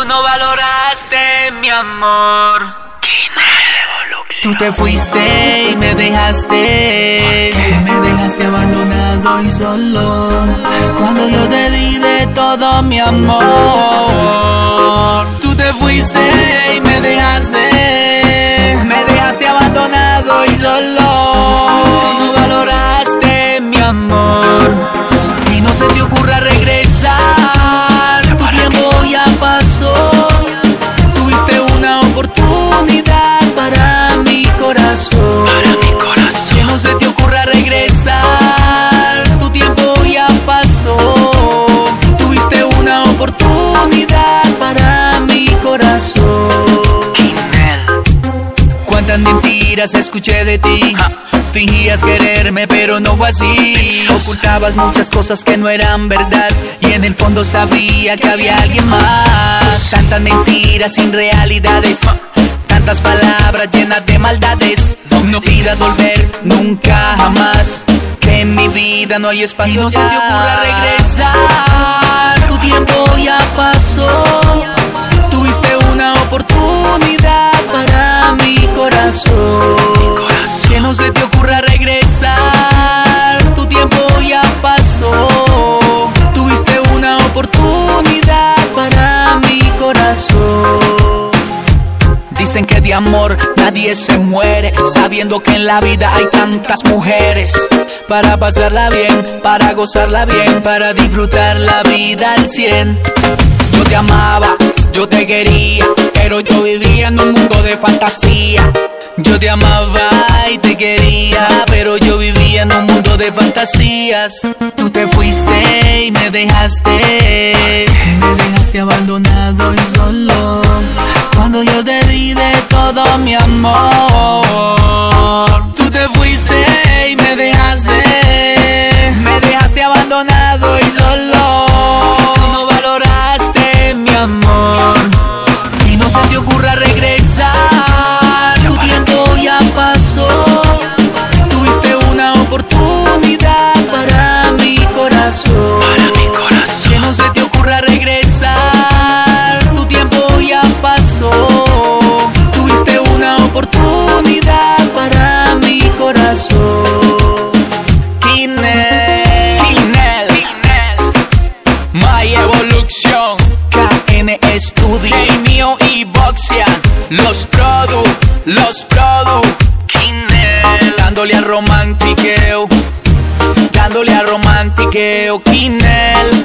tú no valoraste mi amor. Tú te fuiste y me dejaste. Me dejaste abandonado y solo. Cuando yo te di de todo mi amor. Tú te fuiste corazón. Cuántas mentiras escuché de ti. Fingías quererme, pero no fue así. Ocultabas muchas cosas que no eran verdad. Y en el fondo sabía que había alguien más. Tantas mentiras sin realidades. Tantas palabras llenas de maldades. No pidas volver nunca jamás. Que en mi vida no hay espacio. Y no se te ocurra regresar. Tu tiempo ya pasó. Se te ocurra regresar. Tu tiempo ya pasó. Tuviste una oportunidad para mi corazón. Dicen que de amor nadie se muere, sabiendo que en la vida hay tantas mujeres. Para pasarla bien, para gozarla bien, para disfrutar la vida al cien. Yo te amaba, yo te quería, yo vivía en un mundo de fantasía. Yo te amaba y te quería, pero yo vivía en un mundo de fantasías. Tú te fuiste y me dejaste, me dejaste abandonado y solo. Cuando yo te di de todo mi amor, Studio, Mío y Boxian, los produ, los produ, Kinel, dándole a romantiqueo, dándole a romantiqueo, Kinel.